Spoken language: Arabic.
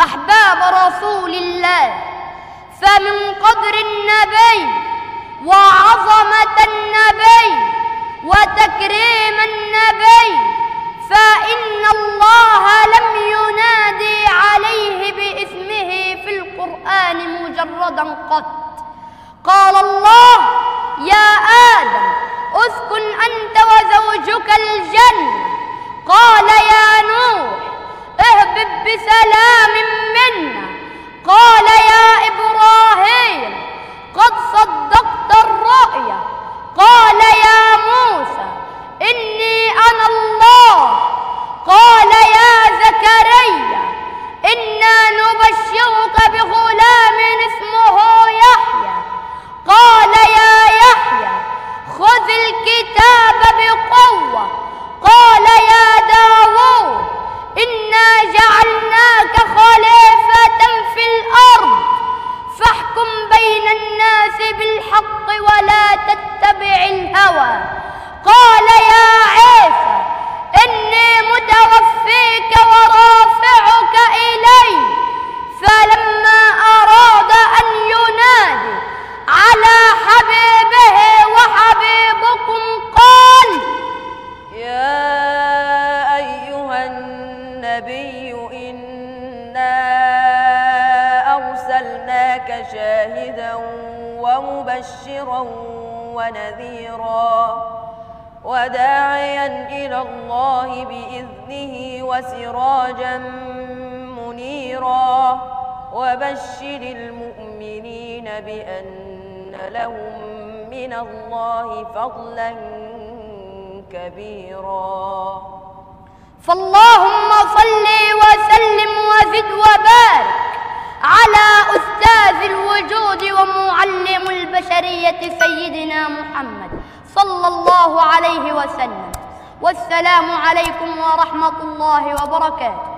أحباب رسول الله. فمن قدر النبي وعظمة النبي وتكريم النبي فإن الله لم ينادي عليه باسمه في القرآن مجردا قط. قال الله يا آدم أسكن أنت وزوجك الجنة. قال يا نوح اهبط بسلام تتبع الهوى. قال يا عيسى إني متوفيك ورافعك إلي فلما أراد أن ينادي على حبيبه وحبيبكم قال يا أيها النبي إنا أرسلناك شاهدا ومبشرا ونذيرا. وداعيا إلى الله بإذنه وسراجا منيرا. وبشر المؤمنين بأن لهم من الله فضلا كبيرا. فاللهم سيدنا محمد صلى الله عليه وسلم. والسلام عليكم ورحمة الله وبركاته.